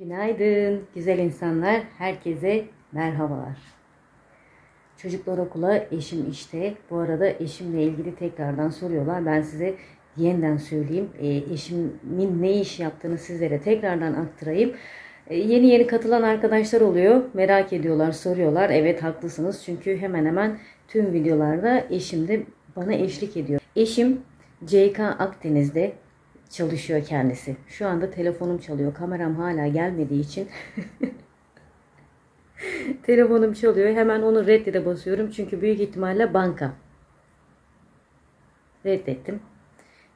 Günaydın güzel insanlar. Herkese merhabalar. Çocuklar okula, eşim işte. Bu arada eşimle ilgili tekrardan soruyorlar. Ben size yeniden söyleyeyim. E, eşimin ne iş yaptığını sizlere tekrardan aktarayım. E, yeni yeni katılan arkadaşlar oluyor. Merak ediyorlar, soruyorlar. Evet haklısınız. Çünkü hemen hemen tüm videolarda eşim de bana eşlik ediyor. Eşim CK Akdeniz'de çalışıyor kendisi. Şu anda telefonum çalıyor. Kameram hala gelmediği için telefonum çalıyor. Hemen onu reddede basıyorum. Çünkü büyük ihtimalle banka. Reddettim.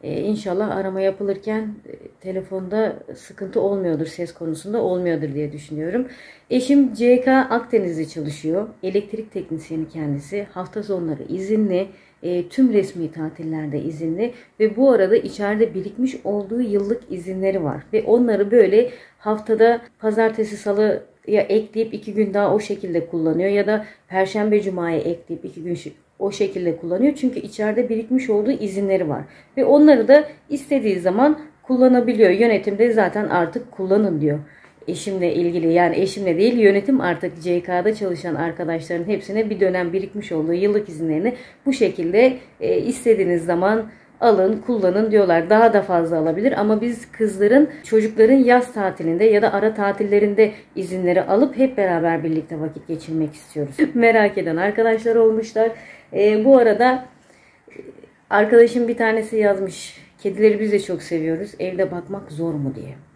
Ee, inşallah arama yapılırken e, telefonda sıkıntı olmuyordur ses konusunda olmuyordur diye düşünüyorum. Eşim CK Akdeniz'de çalışıyor. Elektrik teknisyeni kendisi. Hafta sonları izinli. E, tüm resmi tatillerde izinli ve bu arada içeride birikmiş olduğu yıllık izinleri var ve onları böyle haftada pazartesi salı ya ekleyip iki gün daha o şekilde kullanıyor ya da perşembe cumaya ekleyip iki gün o şekilde kullanıyor. Çünkü içeride birikmiş olduğu izinleri var. Ve onları da istediği zaman kullanabiliyor. Yönetimde zaten artık kullanın diyor. Eşimle ilgili yani eşimle değil yönetim artık CK'da çalışan arkadaşların hepsine bir dönem birikmiş olduğu yıllık izinlerini bu şekilde e, istediğiniz zaman alın, kullanın diyorlar. Daha da fazla alabilir ama biz kızların, çocukların yaz tatilinde ya da ara tatillerinde izinleri alıp hep beraber birlikte vakit geçirmek istiyoruz. Merak eden arkadaşlar olmuşlar. E, bu arada arkadaşım bir tanesi yazmış. Kedileri biz de çok seviyoruz. Evde bakmak zor mu diye.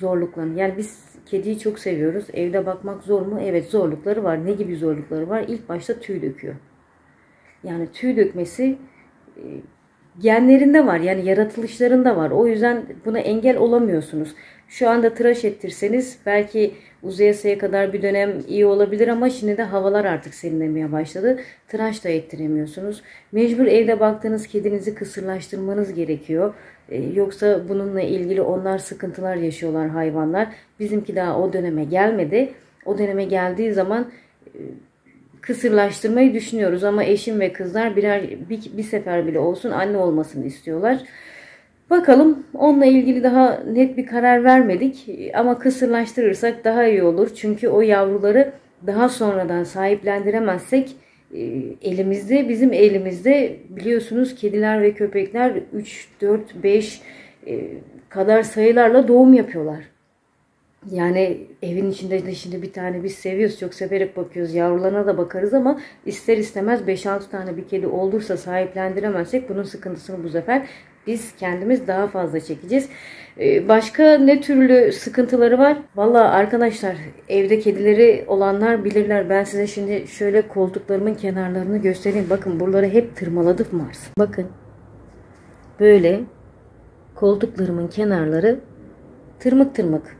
Zorluklarını. Yani biz kediyi çok seviyoruz. Evde bakmak zor mu? Evet zorlukları var. Ne gibi zorlukları var? İlk başta tüy döküyor. Yani tüy dökmesi e, genlerinde var. Yani yaratılışlarında var. O yüzden buna engel olamıyorsunuz. Şu anda tıraş ettirseniz belki uzayasaya kadar bir dönem iyi olabilir ama şimdi de havalar artık serinlemeye başladı. Tıraş da ettiremiyorsunuz. Mecbur evde baktığınız kedinizi kısırlaştırmanız gerekiyor. Ee, yoksa bununla ilgili onlar sıkıntılar yaşıyorlar hayvanlar. Bizimki daha o döneme gelmedi. O döneme geldiği zaman e, kısırlaştırmayı düşünüyoruz ama eşim ve kızlar birer bir, bir sefer bile olsun anne olmasını istiyorlar. Bakalım onunla ilgili daha net bir karar vermedik ama kısırlaştırırsak daha iyi olur. Çünkü o yavruları daha sonradan sahiplendiremezsek elimizde bizim elimizde biliyorsunuz kediler ve köpekler 3, 4, 5 kadar sayılarla doğum yapıyorlar. Yani evin içinde dışında bir tane biz seviyoruz. Çok severek bakıyoruz. Yavrularına da bakarız ama ister istemez 5-6 tane bir kedi olursa sahiplendiremezsek bunun sıkıntısını bu sefer biz kendimiz daha fazla çekeceğiz. Ee, başka ne türlü sıkıntıları var? Valla arkadaşlar evde kedileri olanlar bilirler. Ben size şimdi şöyle koltuklarımın kenarlarını göstereyim. Bakın buraları hep tırmaladık Mars. Bakın böyle koltuklarımın kenarları tırmık tırmık.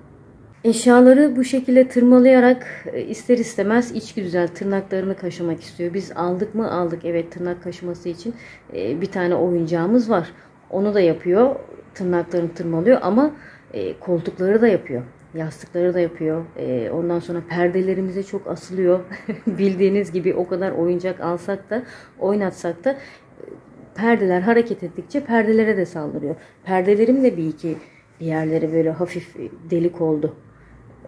Eşyaları bu şekilde tırmalayarak e, ister istemez içgüdüsel tırnaklarını kaşımak istiyor. Biz aldık mı aldık evet tırnak kaşıması için e, bir tane oyuncağımız var. Onu da yapıyor tırnaklarını tırmalıyor ama e, koltukları da yapıyor. Yastıkları da yapıyor. ondan sonra perdelerimize çok asılıyor. Bildiğiniz gibi o kadar oyuncak alsak da oynatsak da perdeler hareket ettikçe perdelere de saldırıyor. Perdelerim de bir iki bir yerleri böyle hafif delik oldu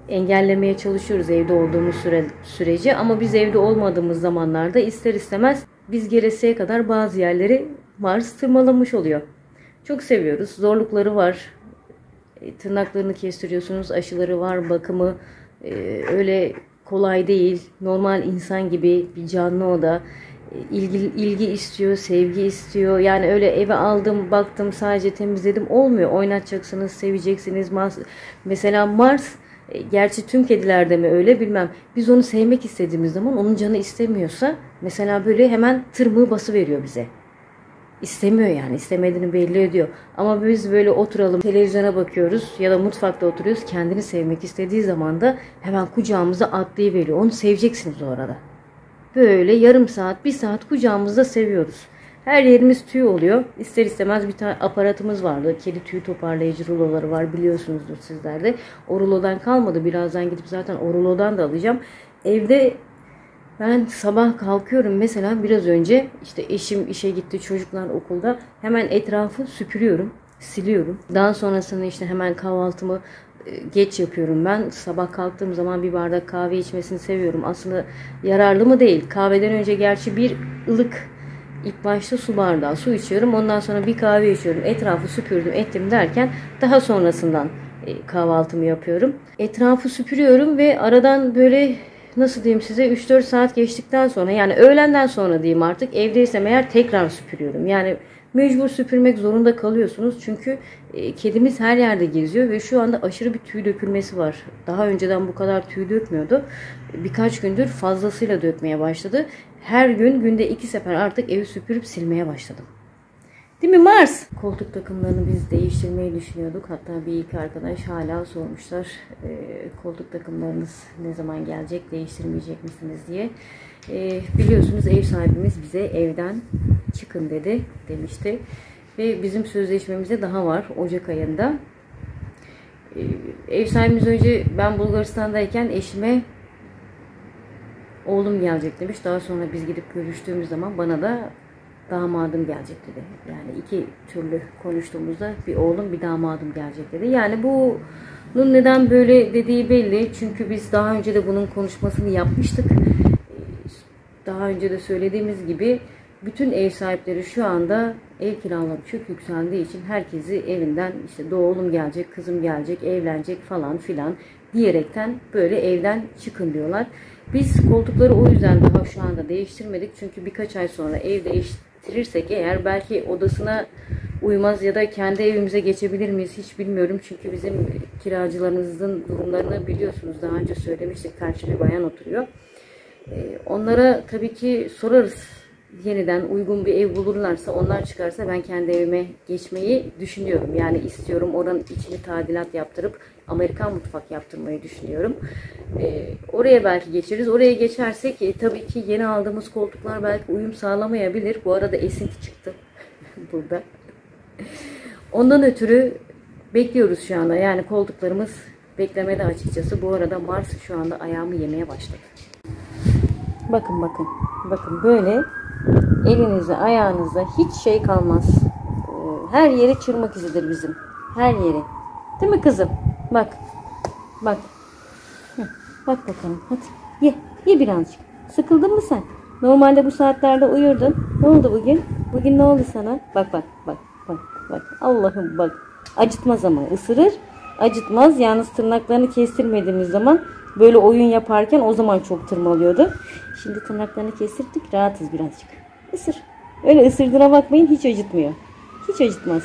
engellemeye çalışıyoruz evde olduğumuz süre, süreci ama biz evde olmadığımız zamanlarda ister istemez biz gelesiye kadar bazı yerleri Mars tırmalamış oluyor. Çok seviyoruz. Zorlukları var. E, tırnaklarını kestiriyorsunuz. Aşıları var. Bakımı e, öyle kolay değil. Normal insan gibi bir canlı o da. E, ilgi, ilgi istiyor, sevgi istiyor. Yani öyle eve aldım, baktım, sadece temizledim olmuyor. Oynatacaksınız, seveceksiniz. Mars, mesela Mars e, gerçi tüm kedilerde mi öyle bilmem. Biz onu sevmek istediğimiz zaman onun canı istemiyorsa mesela böyle hemen tırmığı bası veriyor bize. İstemiyor yani istemediğini belli ediyor. Ama biz böyle oturalım televizyona bakıyoruz ya da mutfakta oturuyoruz. Kendini sevmek istediği zaman da hemen kucağımıza atlayıveriyor. Onu seveceksiniz o arada. Böyle yarım saat, bir saat kucağımızda seviyoruz. Her yerimiz tüy oluyor. İster istemez bir tane aparatımız vardı. Kedi tüy toparlayıcı ruloları var biliyorsunuzdur sizler O rulodan kalmadı. Birazdan gidip zaten o rulodan da alacağım. Evde ben sabah kalkıyorum mesela biraz önce işte eşim işe gitti çocuklar okulda hemen etrafı süpürüyorum siliyorum. Daha sonrasında işte hemen kahvaltımı geç yapıyorum ben. Sabah kalktığım zaman bir bardak kahve içmesini seviyorum. Aslında yararlı mı değil. Kahveden önce gerçi bir ılık ilk başta su bardağı su içiyorum. Ondan sonra bir kahve içiyorum. Etrafı süpürdüm ettim derken daha sonrasından e, kahvaltımı yapıyorum. Etrafı süpürüyorum ve aradan böyle nasıl diyeyim size 3-4 saat geçtikten sonra yani öğlenden sonra diyeyim artık evdeysem eğer tekrar süpürüyorum. Yani mecbur süpürmek zorunda kalıyorsunuz. Çünkü e, kedimiz her yerde geziyor ve şu anda aşırı bir tüy dökülmesi var. Daha önceden bu kadar tüy dökmüyordu. Birkaç gündür fazlasıyla dökmeye başladı. Her gün günde iki sefer artık evi süpürüp silmeye başladım. Değil mi Mars? Koltuk takımlarını biz değiştirmeyi düşünüyorduk. Hatta bir iki arkadaş hala sormuşlar. E, koltuk takımlarınız ne zaman gelecek, değiştirmeyecek misiniz diye. E, biliyorsunuz ev sahibimiz bize evden çıkın dedi demişti. Ve bizim sözleşmemizde daha var Ocak ayında. E, ev sahibimiz önce ben Bulgaristan'dayken eşime oğlum gelecek demiş. Daha sonra biz gidip görüştüğümüz zaman bana da damadım gelecek dedi. Yani iki türlü konuştuğumuzda bir oğlum bir damadım gelecek dedi. Yani bunun neden böyle dediği belli. Çünkü biz daha önce de bunun konuşmasını yapmıştık. Daha önce de söylediğimiz gibi bütün ev sahipleri şu anda ev kiraları çok yükseldiği için herkesi evinden işte doğulum gelecek, kızım gelecek, evlenecek falan filan diyerekten böyle evden çıkın diyorlar. Biz koltukları o yüzden daha şu anda değiştirmedik. Çünkü birkaç ay sonra ev değiştirirsek eğer belki odasına uymaz ya da kendi evimize geçebilir miyiz hiç bilmiyorum. Çünkü bizim kiracılarımızın durumlarını biliyorsunuz. Daha önce söylemiştik. Karşı bir bayan oturuyor. Ee, onlara tabii ki sorarız yeniden uygun bir ev bulurlarsa onlar çıkarsa ben kendi evime geçmeyi düşünüyorum. Yani istiyorum oranın içini tadilat yaptırıp Amerikan mutfak yaptırmayı düşünüyorum. Ee, oraya belki geçeriz. Oraya geçersek e, tabii ki yeni aldığımız koltuklar belki uyum sağlamayabilir. Bu arada esinti çıktı burada. Ondan ötürü bekliyoruz şu anda. Yani koltuklarımız beklemede açıkçası. Bu arada Mars şu anda ayağımı yemeye başladı. Bakın bakın. Bakın böyle elinizde ayağınızda hiç şey kalmaz. Ee, her yeri çırmak izidir bizim. Her yeri. Değil mi kızım? Bak. Bak. bak bakalım. Hadi ye. Ye birazcık. Sıkıldın mı sen? Normalde bu saatlerde uyurdun. Ne oldu bugün? Bugün ne oldu sana? Bak bak bak bak bak. Allah'ım bak. Acıtmaz ama ısırır. Acıtmaz. Yalnız tırnaklarını kestirmediğimiz zaman böyle oyun yaparken o zaman çok tırmalıyordu. Şimdi tırnaklarını kestirdik. Rahatız birazcık. Isır. Öyle ısırdığına bakmayın hiç acıtmıyor. Hiç acıtmaz.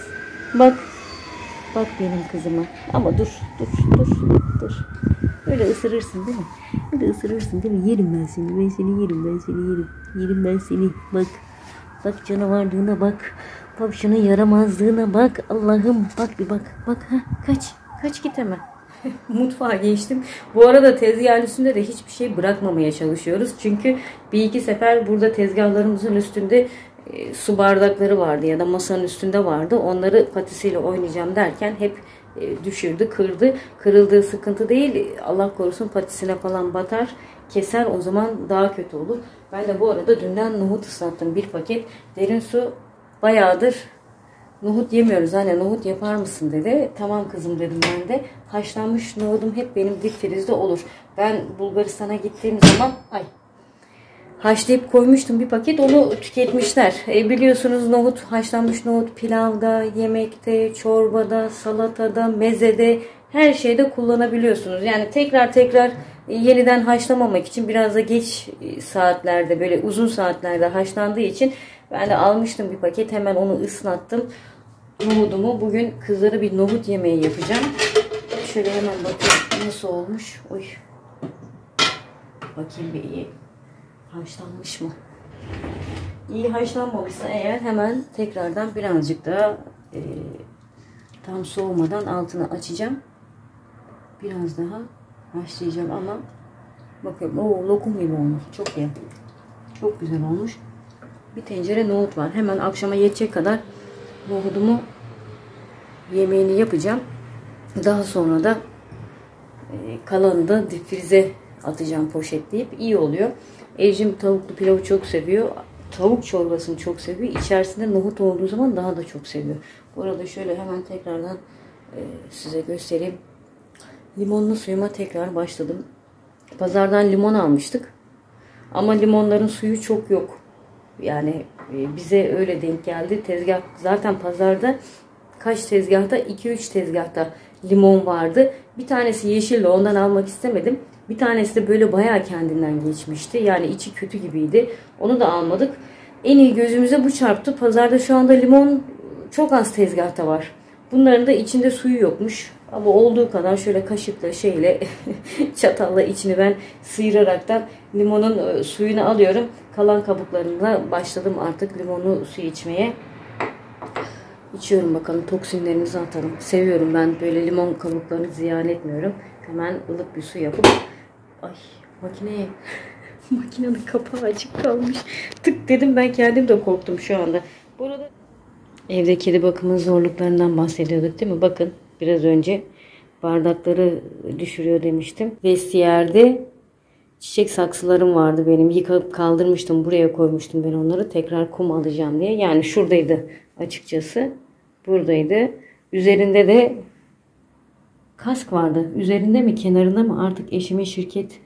Bak. Bak benim kızıma. Ama dur, dur, dur, dur. Öyle ısırırsın değil mi? Öyle ısırırsın değil mi? Yerim ben seni. Ben seni yerim, ben seni yerim. Yerim ben seni. Bak. Bak canavarlığına bak. Bak şuna yaramazlığına bak. Allah'ım bak bir bak. Bak ha kaç. Kaç git hemen. Mutfağa geçtim. Bu arada tezgahın üstünde de hiçbir şey bırakmamaya çalışıyoruz. Çünkü bir iki sefer burada tezgahlarımızın üstünde e, su bardakları vardı ya da masanın üstünde vardı. Onları patisiyle oynayacağım derken hep e, düşürdü, kırdı. Kırıldığı sıkıntı değil. Allah korusun patisine falan batar, keser. O zaman daha kötü olur. Ben de bu arada dünden nohut ıslattım bir paket. Derin su bayağıdır nohut yemiyoruz anne nohut yapar mısın dedi. Tamam kızım dedim ben de. Haşlanmış nohudum hep benim dip frizde olur. Ben Bulgaristan'a gittiğim zaman ay haşlayıp koymuştum bir paket onu tüketmişler. E, biliyorsunuz nohut haşlanmış nohut pilavda, yemekte, çorbada, salatada, mezede her şeyde kullanabiliyorsunuz. Yani tekrar tekrar yeniden haşlamamak için biraz da geç e, saatlerde böyle uzun saatlerde haşlandığı için ben de almıştım bir paket hemen onu ıslattım. Nohudumu bugün kızlara bir nohut yemeği yapacağım. Şöyle hemen bakayım nasıl olmuş. Oy. Bakayım bir iyi. Haşlanmış mı? İyi haşlanmamışsa eğer hemen tekrardan birazcık daha e, tam soğumadan altını açacağım. Biraz daha haşlayacağım ama bakıyorum o lokum gibi olmuş. Çok iyi. Çok güzel olmuş. Bir tencere nohut var. Hemen akşama yetecek kadar nohudumu yemeğini yapacağım. Daha sonra da e, kalanı da difrize atacağım poşetleyip iyi oluyor. Evcim tavuklu pilavı çok seviyor. Tavuk çorbasını çok seviyor. İçerisinde nohut olduğu zaman daha da çok seviyor. Bu arada şöyle hemen tekrardan e, size göstereyim. limonlu suyuma tekrar başladım. Pazardan limon almıştık. Ama limonların suyu çok yok. Yani e, bize öyle denk geldi. Tezgah zaten pazarda kaç tezgahta? 2-3 tezgahta limon vardı. Bir tanesi yeşildi ondan almak istemedim. Bir tanesi de böyle bayağı kendinden geçmişti. Yani içi kötü gibiydi. Onu da almadık. En iyi gözümüze bu çarptı. Pazarda şu anda limon çok az tezgahta var. Bunların da içinde suyu yokmuş. Ama olduğu kadar şöyle kaşıkla şeyle çatalla içini ben sıyıraraktan limonun e, suyunu alıyorum. Kalan kabuklarına başladım artık limonlu su içmeye. İçiyorum bakalım toksinlerimizi atalım. Seviyorum ben böyle limon kabuklarını ziyan etmiyorum. Hemen ılık bir su yapıp ay makineye makinenin kapağı açık kalmış. Tık dedim ben kendim de korktum şu anda. Burada evde kedi bakımının zorluklarından bahsediyorduk değil mi? Bakın biraz önce bardakları düşürüyor demiştim. Vestiyerde çiçek saksılarım vardı benim. Yıkayıp kaldırmıştım. Buraya koymuştum ben onları. Tekrar kum alacağım diye. Yani şuradaydı açıkçası. Buradaydı. Üzerinde de kask vardı. Üzerinde mi kenarında mı artık eşimin şirket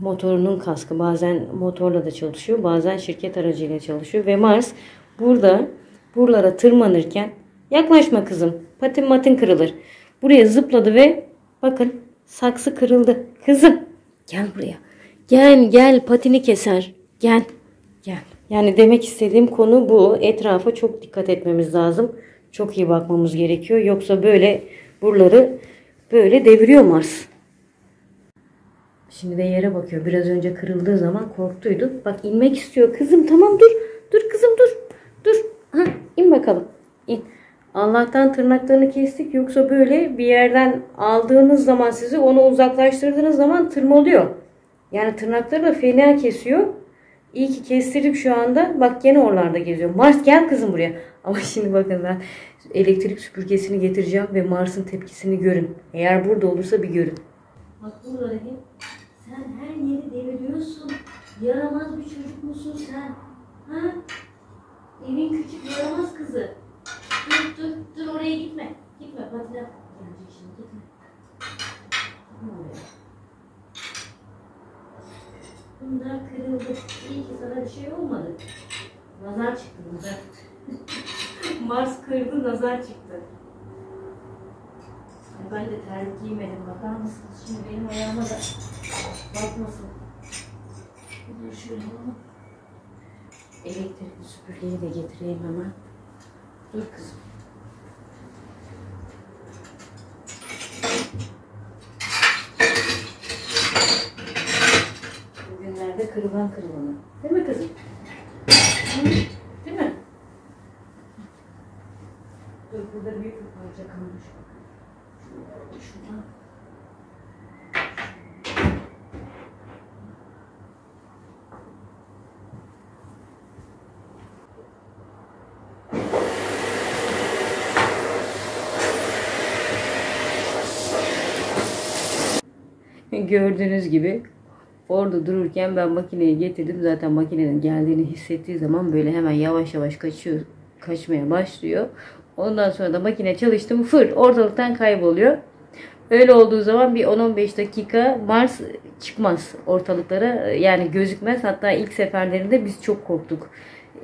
motorunun kaskı. Bazen motorla da çalışıyor. Bazen şirket aracıyla çalışıyor. Ve Mars burada buralara tırmanırken yaklaşma kızım. Patin matin kırılır. Buraya zıpladı ve bakın saksı kırıldı. Kızım gel buraya. Gel gel patini keser. Gel gel. Yani demek istediğim konu bu. Etrafa çok dikkat etmemiz lazım. Çok iyi bakmamız gerekiyor. Yoksa böyle buraları böyle deviriyor Mars. Şimdi de yere bakıyor. Biraz önce kırıldığı zaman korktuydu. Bak inmek istiyor. Kızım tamam dur. Dur kızım dur. Dur. Ha, in bakalım. İn. Allah'tan tırnaklarını kestik. Yoksa böyle bir yerden aldığınız zaman sizi onu uzaklaştırdığınız zaman tırmalıyor. Yani tırnakları da fena kesiyor. İyi ki kestirdik şu anda. Bak gene oralarda geziyor. Mars gel kızım buraya. Ama şimdi bakın ben elektrik süpürgesini getireceğim ve Mars'ın tepkisini görün. Eğer burada olursa bir görün. Bak burada. Sen her yeri deviriyorsun. Yaramaz bir çocuk musun sen? Ha? Evin küçük yaramaz kızı. Dur dur dur oraya gitme. Gitme patiler gelecek şimdi gitme. Gitme oraya. Bunlar kırıldı. İyi ki sana bir şey olmadı. Nazar çıktı nazar. Mars kırdı nazar çıktı. Ben de terlik giymedim. Bakar mısınız? Şimdi benim ayağıma da bakmasın. Şöyle. Elektrikli süpürgeyi de getireyim hemen. Bugünlerde kırılan kırılanı. Değil mi kızım? Değil mi? Dur burada büyük bir parça kalmış. Şuradan. Gördüğünüz gibi orada dururken ben makineyi getirdim. Zaten makinenin geldiğini hissettiği zaman böyle hemen yavaş yavaş kaçıyor, kaçmaya başlıyor. Ondan sonra da makine çalıştı mı fır ortalıktan kayboluyor. Öyle olduğu zaman bir 10-15 dakika Mars çıkmaz ortalıklara yani gözükmez. Hatta ilk seferlerinde biz çok korktuk.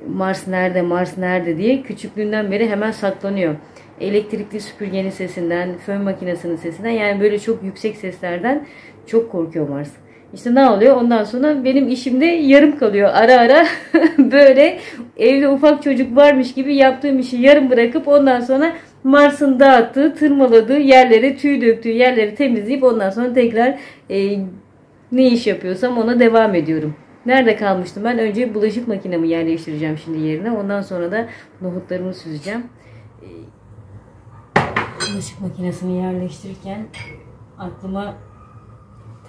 Mars nerede Mars nerede diye küçüklüğünden beri hemen saklanıyor. Elektrikli süpürgenin sesinden, fön makinesinin sesinden yani böyle çok yüksek seslerden çok korkuyor Mars. İşte ne oluyor? Ondan sonra benim işimde yarım kalıyor. Ara ara böyle evde ufak çocuk varmış gibi yaptığım işi yarım bırakıp ondan sonra Mars'ın dağıttığı, tırmaladığı yerleri, tüy döktüğü yerleri temizleyip ondan sonra tekrar e, ne iş yapıyorsam ona devam ediyorum. Nerede kalmıştım ben? Önce bulaşık makinemi yerleştireceğim şimdi yerine. Ondan sonra da nohutlarımı süzeceğim. E, bulaşık makinesini yerleştirirken aklıma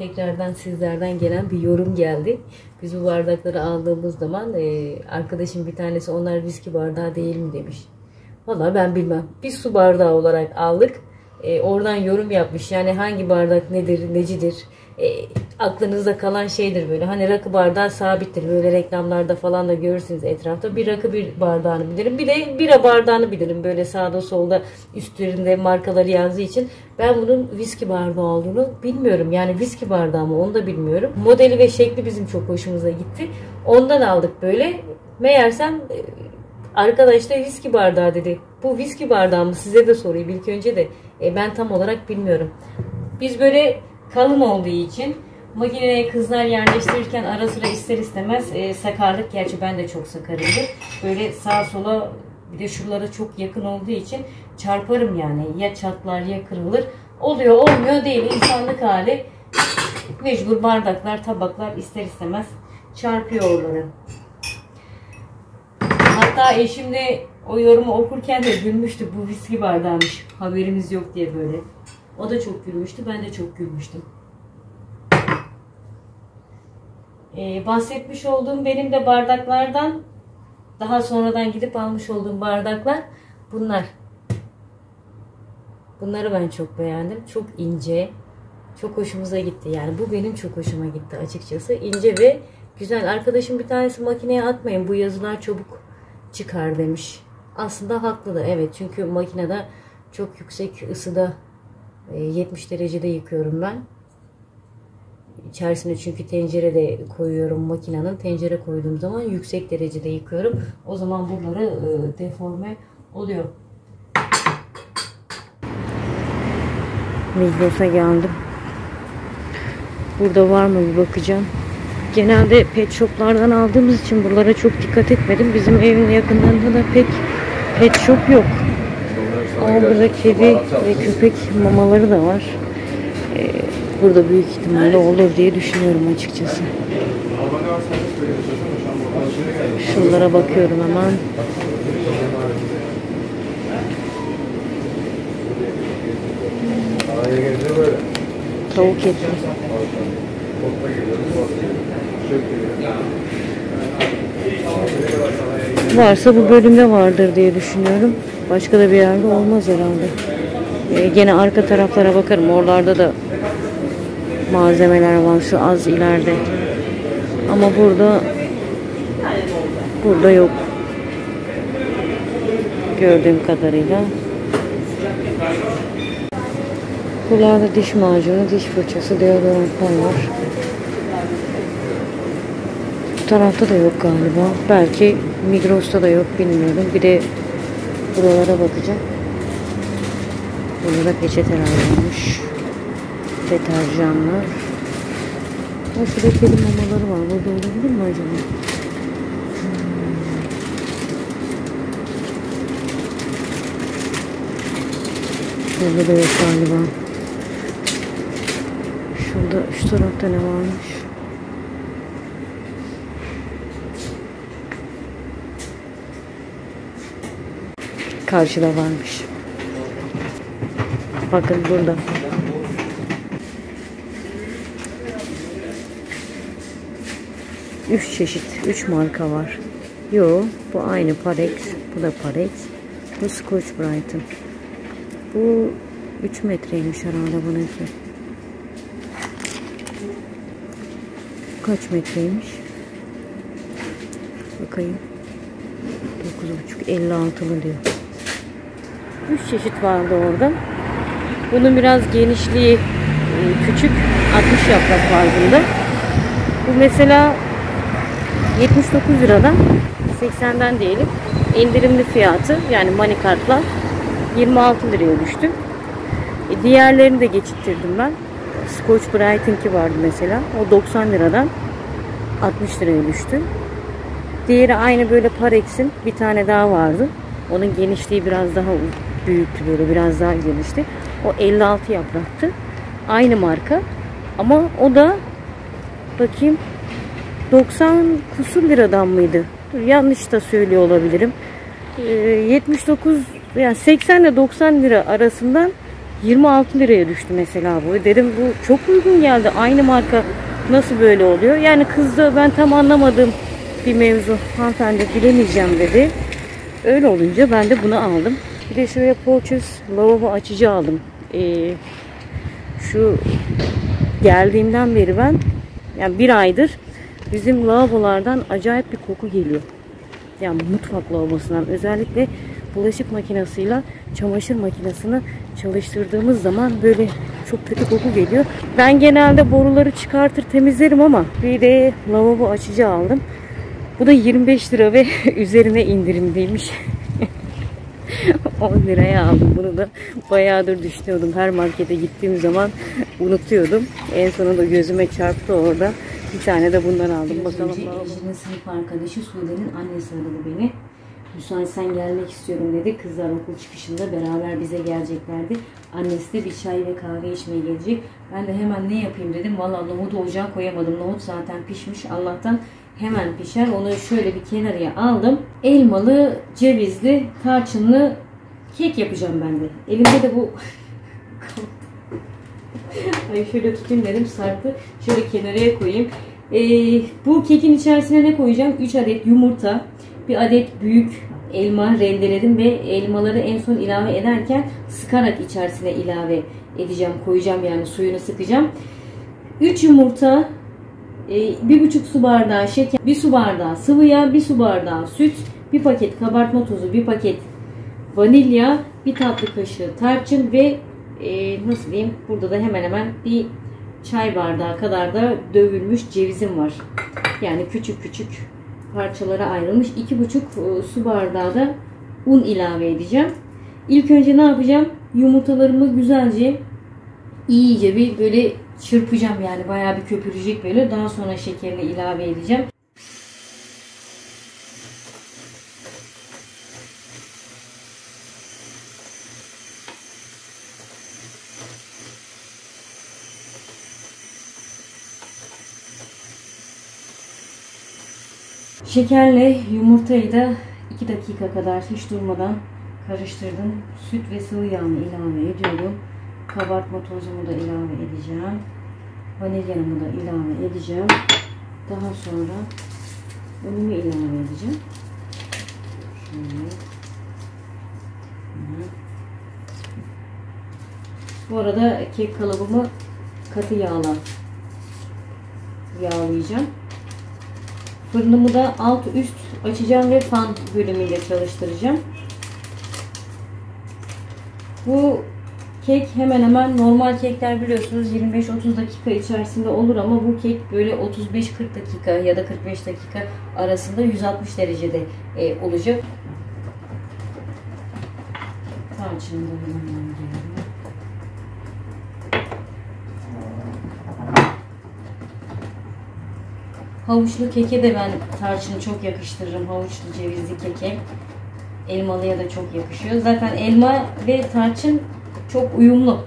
tekrardan sizlerden gelen bir yorum geldi. Biz bu bardakları aldığımız zaman e, arkadaşım bir tanesi onlar viski bardağı değil mi demiş. Valla ben bilmem. Bir su bardağı olarak aldık. E, oradan yorum yapmış. Yani hangi bardak nedir, necidir? E, aklınızda kalan şeydir böyle. Hani rakı bardağı sabittir. Böyle reklamlarda falan da görürsünüz etrafta. Bir rakı bir bardağını bilirim. Bir de bira bardağını bilirim. Böyle sağda solda üstlerinde markaları yazdığı için. Ben bunun viski bardağı olduğunu bilmiyorum. Yani viski bardağı mı onu da bilmiyorum. Modeli ve şekli bizim çok hoşumuza gitti. Ondan aldık böyle. Meğersem e, arkadaş da viski bardağı dedi. Bu viski bardağı mı? Size de sorayım ilk önce de. E, ben tam olarak bilmiyorum. Biz böyle kalın olduğu için makineye kızlar yerleştirirken ara sıra ister istemez e, sakarlık. Gerçi ben de çok sakarımdır. Böyle sağa sola bir de şuralara çok yakın olduğu için çarparım yani. Ya çatlar ya kırılır. Oluyor olmuyor değil. insanlık hali. Mecbur bardaklar, tabaklar ister istemez çarpıyor oraları. Hatta eşim de o yorumu okurken de gülmüştü. Bu viski bardağıymış. Haberimiz yok diye böyle. O da çok gülmüştü. Ben de çok gülmüştüm. Ee, bahsetmiş olduğum benim de bardaklardan daha sonradan gidip almış olduğum bardaklar bunlar. Bunları ben çok beğendim. Çok ince. Çok hoşumuza gitti. Yani bu benim çok hoşuma gitti açıkçası. İnce ve güzel. Arkadaşım bir tanesi makineye atmayın. Bu yazılar çabuk çıkar demiş. Aslında haklı da evet. Çünkü makinede çok yüksek ısıda 70 e, derecede yıkıyorum ben. İçerisine çünkü tencere de koyuyorum makinenin. Tencere koyduğum zaman yüksek derecede yıkıyorum. O zaman bunları e, deforme oluyor. Migros'a geldim. Burada var mı bir bakacağım. Genelde pet shoplardan aldığımız için buralara çok dikkat etmedim. Bizim evin yakınlarında da pek pet shop yok. Ama burada kedi ve köpek mamaları da var. Burada büyük ihtimalle olur diye düşünüyorum açıkçası. Şunlara bakıyorum hemen. Tavuk eti. Varsa bu bölümde vardır diye düşünüyorum. Başka da bir yerde olmaz herhalde. Ee, gene arka taraflara bakarım. Oralarda da malzemeler var. Şu az ileride. Ama burada burada yok. Gördüğüm kadarıyla. Buralarda diş macunu, diş fırçası, deodorantlar var. Bu tarafta da yok galiba. Belki Migros'ta da yok bilmiyorum. Bir de buralara bakacağım. Burada peçeteler varmış. Deterjanlar. Ha, şurada kedi mamaları var. Burada olabilir mi acaba? Hmm. Burada da yok galiba. Şurada şu tarafta ne varmış? Karşıda varmış. Bakın burada. Üç çeşit, üç marka var. Yo, bu aynı Parex, bu da Parex, bu Scotch Brighton. Bu 3 metreymiş herhalde bununki. Kaç metreymiş? Bakayım. 9,5 56'lı diyor. 3 çeşit vardı orada. Bunun biraz genişliği e, küçük. 60 yaprak var bunda. Bu mesela 79 liradan 80'den diyelim indirimli fiyatı yani money kartla 26 liraya düştü. E diğerlerini de geçittirdim ben. Scotch Bright'inki vardı mesela. O 90 liradan 60 liraya düştü. Diğeri aynı böyle Parex'in bir tane daha vardı. Onun genişliği biraz daha büyüktü böyle biraz daha genişti. O 56 yapraktı. Aynı marka. Ama o da bakayım 90 kusur liradan mıydı? yanlış da söylüyor olabilirim. 79 yani 80 ile 90 lira arasından 26 liraya düştü mesela bu. Dedim bu çok uygun geldi. Aynı marka nasıl böyle oluyor? Yani kız da ben tam anlamadım bir mevzu. Hanımefendi bilemeyeceğim dedi. Öyle olunca ben de bunu aldım. Bir de şöyle Porches lavabo açıcı aldım. Ee, şu geldiğimden beri ben yani bir aydır bizim lavabolardan acayip bir koku geliyor. Yani mutfak lavabosundan özellikle bulaşık makinesiyle çamaşır makinesini çalıştırdığımız zaman böyle çok kötü koku geliyor. Ben genelde boruları çıkartır temizlerim ama bir de lavabo açıcı aldım. Bu da 25 lira ve üzerine indirimliymiş. 10 liraya aldım bunu da. Bayağıdır düşünüyordum. Her markete gittiğim zaman unutuyordum. En sonunda gözüme çarptı orada. Bir tane de bundan aldım. Biraz Bakalım. Önce Ejder'in sınıf arkadaşı Sude'nin annesi aradı beni. Müsait sen gelmek istiyorum dedi. Kızlar okul çıkışında beraber bize geleceklerdi. Annesi de bir çay ve kahve içmeye gelecek. Ben de hemen ne yapayım dedim. Valla nohutu ocağa koyamadım. Nohut zaten pişmiş. Allah'tan hemen pişer. Onu şöyle bir kenarıya aldım. Elmalı, cevizli, tarçınlı kek yapacağım ben de. Elimde de bu Ay şöyle tutayım dedim sarpı. Şöyle kenarıya koyayım. Ee, bu kekin içerisine ne koyacağım? 3 adet yumurta, bir adet büyük elma rendeledim ve elmaları en son ilave ederken sıkarak içerisine ilave edeceğim. Koyacağım yani suyunu sıkacağım. 3 yumurta, e, bir buçuk su bardağı şeker, bir su bardağı sıvı yağ, bir su bardağı süt, bir paket kabartma tozu, bir paket vanilya, bir tatlı kaşığı tarçın ve e, nasıl diyeyim burada da hemen hemen bir çay bardağı kadar da dövülmüş cevizim var. Yani küçük küçük parçalara ayrılmış. 2,5 e, su bardağı da un ilave edeceğim. İlk önce ne yapacağım? Yumurtalarımı güzelce iyice bir böyle çırpacağım yani bayağı bir köpürecek böyle. Daha sonra şekerini ilave edeceğim. Şekerle yumurtayı da 2 dakika kadar hiç durmadan karıştırdım. Süt ve sıvı yağını ilave ediyorum. Kabartma tozumu da ilave edeceğim. Vanilyamı da ilave edeceğim. Daha sonra unumu ilave edeceğim. Şöyle. Bu arada kek kalıbımı katı yağla yağlayacağım. Fırınımı da alt üst açacağım ve fan bölümüyle çalıştıracağım. Bu kek hemen hemen normal kekler biliyorsunuz 25-30 dakika içerisinde olur ama bu kek böyle 35-40 dakika ya da 45 dakika arasında 160 derecede e, olacak. Tarçını da hemen Havuçlu keke de ben tarçını çok yakıştırırım. Havuçlu cevizli keke. Elmalıya da çok yakışıyor. Zaten elma ve tarçın çok uyumlu.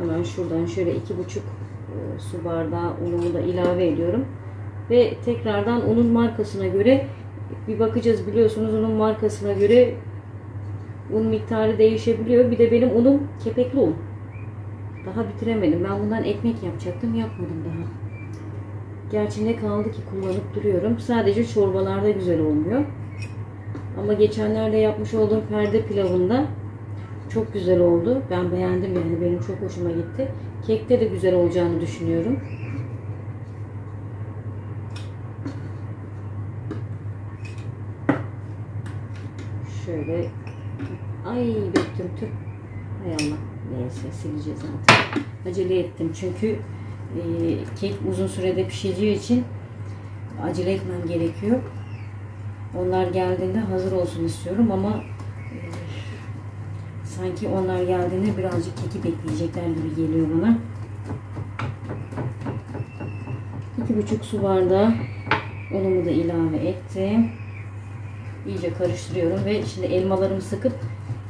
Hemen şuradan şöyle iki buçuk e, su bardağı unumu da ilave ediyorum. Ve tekrardan unun markasına göre bir bakacağız biliyorsunuz unun markasına göre un miktarı değişebiliyor. Bir de benim unum kepekli un. Daha bitiremedim. Ben bundan ekmek yapacaktım. Yapmadım daha. Gerçi ne kaldı ki kullanıp duruyorum. Sadece çorbalarda güzel olmuyor. Ama geçenlerde yapmış olduğum perde pilavında çok güzel oldu. Ben beğendim yani. Benim çok hoşuma gitti. Kekte de güzel olacağını düşünüyorum. Şöyle ay döktüm tüh. Hay Allah. Neyse sileceğiz zaten. Acele ettim çünkü e, kek uzun sürede pişeceği için acele etmem gerekiyor. Onlar geldiğinde hazır olsun istiyorum ama e, sanki onlar geldiğinde birazcık keki bekleyecekler gibi geliyor bana. İki buçuk su bardağı unumu da ilave ettim. İyice karıştırıyorum ve şimdi elmalarımı sıkıp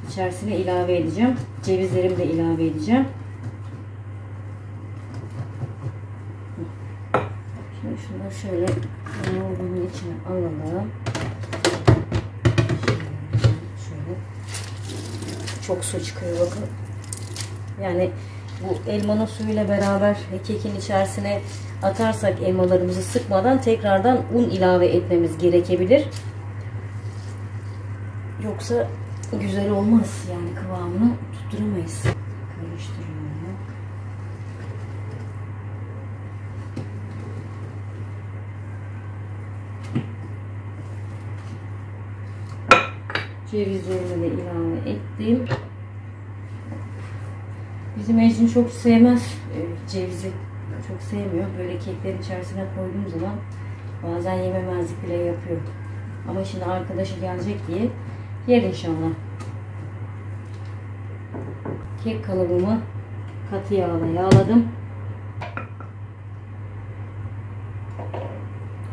içerisine ilave edeceğim. Cevizlerimi de ilave edeceğim. Şimdi şunu şöyle yoğurdun içine alalım. Şöyle. Çok su çıkıyor bakın. Yani bu elmanın suyuyla beraber kekin içerisine atarsak elmalarımızı sıkmadan tekrardan un ilave etmemiz gerekebilir. Yoksa güzel olmaz. Yani kıvamını tutturamayız. Karıştırıyorum. Cevizlerimi de ilave ettim. Bizim Ejin çok sevmez e, cevizi. Çok sevmiyor. Böyle keklerin içerisine koyduğum zaman bazen yememezlik bile yapıyor. Ama şimdi arkadaşı gelecek diye yer inşallah. Kek kalıbımı katı yağla yağladım.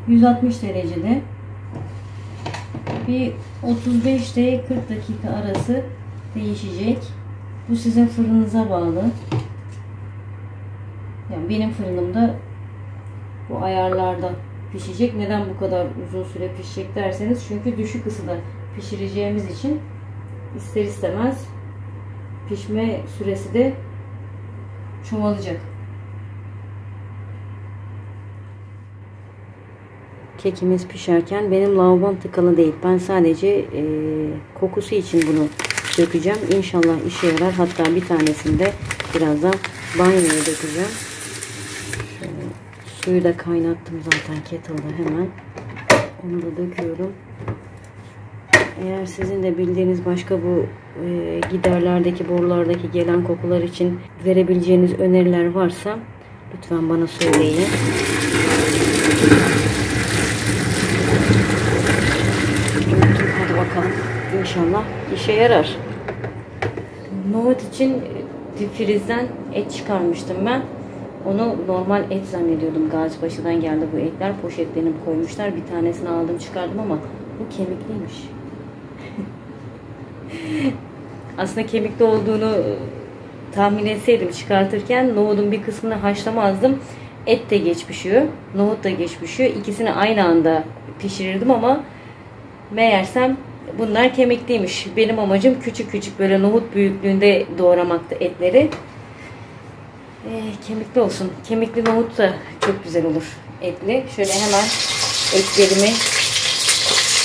160 derecede bir 35 ile 40 dakika arası değişecek. Bu sizin fırınınıza bağlı. Yani benim fırınımda bu ayarlarda pişecek. Neden bu kadar uzun süre pişecek derseniz çünkü düşük ısıda pişireceğimiz için ister istemez pişme süresi de çoğalacak. Kekimiz pişerken benim lavabom tıkalı değil. Ben sadece e, kokusu için bunu dökeceğim. İnşallah işe yarar. Hatta bir tanesini de birazdan banyoya dökeceğim. Şöyle, suyu da kaynattım zaten kettle'da hemen. Onu da döküyorum. Eğer sizin de bildiğiniz başka bu e, giderlerdeki borulardaki gelen kokular için verebileceğiniz öneriler varsa lütfen bana söyleyin. Hadi bakalım. İnşallah işe yarar. Nohut için difrizden et çıkarmıştım ben. Onu normal et zannediyordum. Gazipaşa'dan geldi bu etler. Poşetlenip koymuşlar. Bir tanesini aldım çıkardım ama bu kemikliymiş. Aslında kemikli olduğunu tahmin etseydim çıkartırken nohudun bir kısmını haşlamazdım. Et de geç pişiyor. Nohut da geç pişiyor. İkisini aynı anda pişirirdim ama meğersem bunlar kemikliymiş. Benim amacım küçük küçük böyle nohut büyüklüğünde doğramaktı etleri. Ee, kemikli olsun. Kemikli nohut da çok güzel olur etli. Şöyle hemen etlerimi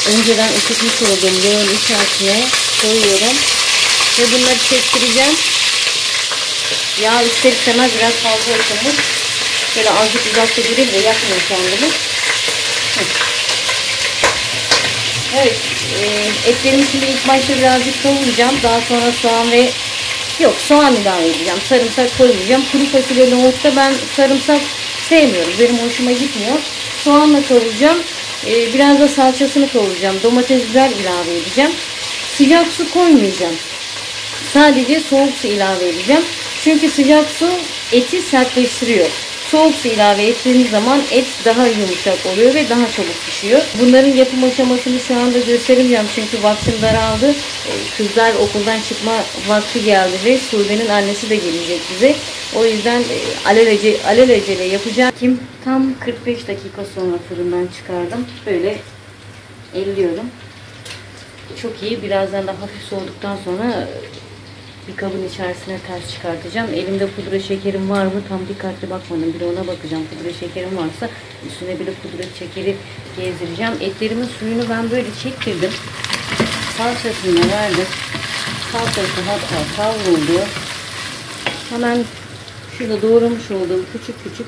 önceden ısıtmış olduğum yağın içerisine koyuyorum. Ve bunları çektireceğim. Yağ ister istemez biraz fazla ısınmış. Şöyle azıcık uzakta durayım da yakmayayım kendimi. Evet. E, etlerimi şimdi ilk başta birazcık kavuracağım. Daha sonra soğan ve yok soğan ilave edeceğim. Sarımsak koymayacağım. Kuru fasulye nohutta ben sarımsak sevmiyorum. Benim hoşuma gitmiyor. Soğanla kavuracağım. E, biraz da salçasını kavuracağım. Domates biber ilave edeceğim. Sıcak su koymayacağım. Sadece soğuk su ilave edeceğim. Çünkü sıcak su eti sertleştiriyor. Soğuk su ilave ettiğiniz zaman et daha yumuşak oluyor ve daha çabuk pişiyor. Bunların yapım aşamasını şu anda gösteremeyeceğim çünkü vaktim daraldı. Ee, kızlar okuldan çıkma vakti geldi ve Sude'nin annesi de gelecek bize. O yüzden e, alelece, alelacele yapacağım. Kim tam 45 dakika sonra fırından çıkardım. Böyle elliyorum. Çok iyi. Birazdan da hafif soğuduktan sonra bir kabın içerisine ters çıkartacağım. Elimde pudra şekerim var mı? Tam dikkatli bakmadım. Bir ona bakacağım. Pudra şekerim varsa üstüne bir de pudra şekeri gezdireceğim. Etlerimin suyunu ben böyle çektirdim. Salçasını verdim. Salçası hatta kavruldu. Hemen şurada doğramış olduğum küçük küçük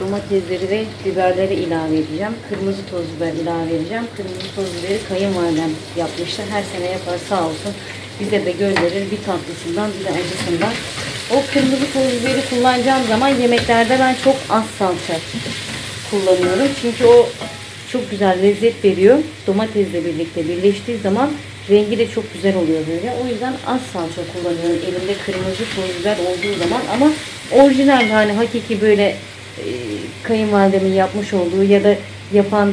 domatesleri ve biberleri ilave edeceğim. Kırmızı toz biber ilave edeceğim. Kırmızı toz biberi kayınvalidem yapmıştı. Her sene yapar sağ olsun bize de gönderir bir tatlısından bir de acısından. O kırmızı pul biberi kullanacağım zaman yemeklerde ben çok az salça kullanıyorum. Çünkü o çok güzel lezzet veriyor. Domatesle birlikte birleştiği zaman rengi de çok güzel oluyor böyle. O yüzden az salça kullanıyorum elimde kırmızı pul biber olduğu zaman ama orijinal hani hakiki böyle kayınvalidemin yapmış olduğu ya da yapan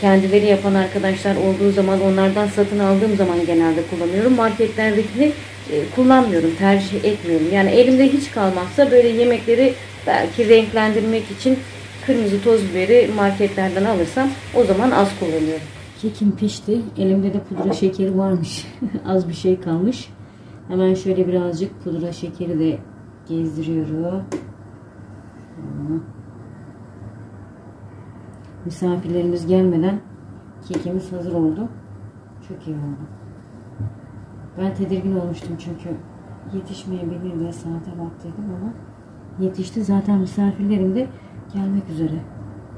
kendileri yapan arkadaşlar olduğu zaman onlardan satın aldığım zaman genelde kullanıyorum. Marketlerdekini e, kullanmıyorum, tercih etmiyorum. Yani elimde hiç kalmazsa böyle yemekleri belki renklendirmek için kırmızı toz biberi marketlerden alırsam o zaman az kullanıyorum. Kekim pişti. Elimde de pudra şekeri varmış. az bir şey kalmış. Hemen şöyle birazcık pudra şekeri de gezdiriyorum. Misafirlerimiz gelmeden kekimiz hazır oldu. Çok iyi oldu. Ben tedirgin olmuştum çünkü yetişmeyebilir diye saate baktıydım ama yetişti. Zaten misafirlerim de gelmek üzere.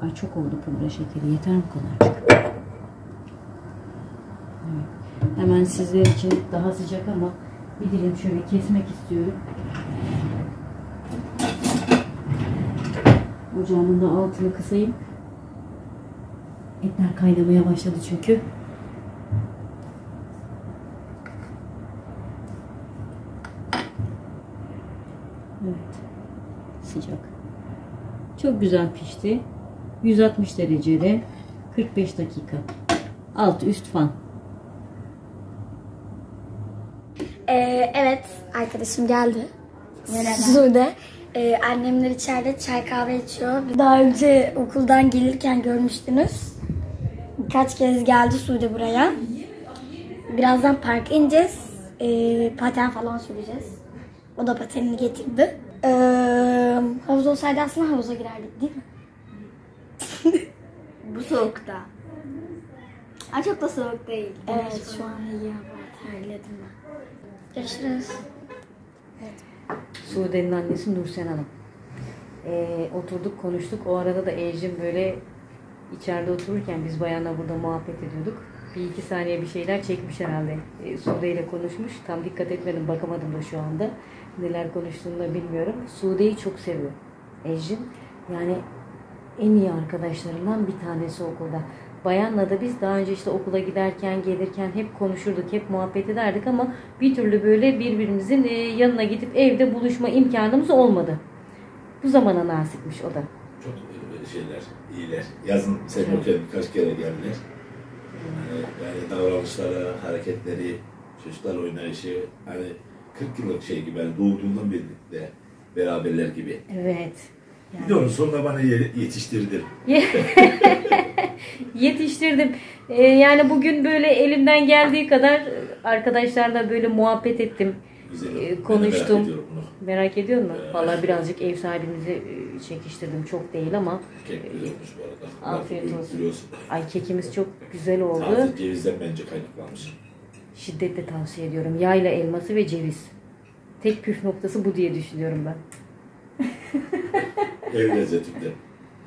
Ay çok oldu pudra şekeri. Yeter mi kadar? Evet. Hemen sizler için daha sıcak ama bir dilim şöyle kesmek istiyorum. Ocağımın da altını kısayım. Etler kaynamaya başladı çünkü. Evet. Sıcak. Çok güzel pişti. 160 derecede 45 dakika. Alt üst fan. Ee, evet arkadaşım geldi. Sude. Ee, annemler içeride çay kahve içiyor. Daha önce okuldan gelirken görmüştünüz. Birkaç kez geldi Sude buraya. Birazdan parka ineceğiz. Ee, paten falan süreceğiz. O da patenini getirdi. Ee, havuz olsaydı aslında havuza girerdik değil mi? Bu soğukta. Ha çok da soğuk değil. Evet şu an iyi hava terledim ben. Görüşürüz. Sude'nin annesi Nursen Hanım. Ee, oturduk konuştuk. O arada da Ejim böyle içeride otururken biz bayanla burada muhabbet ediyorduk. Bir iki saniye bir şeyler çekmiş herhalde. Ee, Sude ile konuşmuş. Tam dikkat etmedim bakamadım da şu anda. Neler konuştuğunu da bilmiyorum. Sude'yi çok seviyor. Ejim yani en iyi arkadaşlarından bir tanesi okulda. Bayanla da biz daha önce işte okula giderken gelirken hep konuşurduk, hep muhabbet ederdik ama bir türlü böyle birbirimizin e, yanına gidip evde buluşma imkanımız olmadı. Bu zamana nasipmiş o da. Çok şeyler, iyiler. Yazın Semokel birkaç kere geldiler. Yani, yani davranışları, hareketleri, çocuklar oynayışı, hani 40 yıllık şey gibi, yani doğduğundan beri de beraberler gibi. Evet. Bir de onun sonunda bana ye- yetiştirdi. Yetiştirdim. Ee, yani bugün böyle elimden geldiği kadar arkadaşlarla böyle muhabbet ettim. Güzel. Ee, merak konuştum. Merak ediyor musun? Evet. Vallahi birazcık ev sahibimizi e, çekiştirdim. Çok değil ama Kek güzel olmuş bu arada. Afiyet Bak, olsun. Biliyorsun. ay kekimiz çok güzel oldu. Taze cevizden bence kaynaklanmış. Şiddetle tavsiye ediyorum. Yayla elması ve ceviz. Tek püf noktası bu diye düşünüyorum ben. Ev lezzetinde.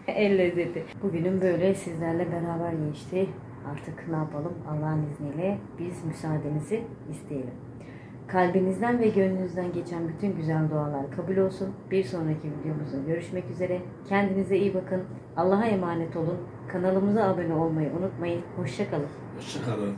El lezzeti. Bugünüm böyle sizlerle beraber geçti. Artık ne yapalım? Allah'ın izniyle biz müsaadenizi isteyelim. Kalbinizden ve gönlünüzden geçen bütün güzel dualar kabul olsun. Bir sonraki videomuzda görüşmek üzere. Kendinize iyi bakın. Allah'a emanet olun. Kanalımıza abone olmayı unutmayın. Hoşçakalın. Hoşçakalın.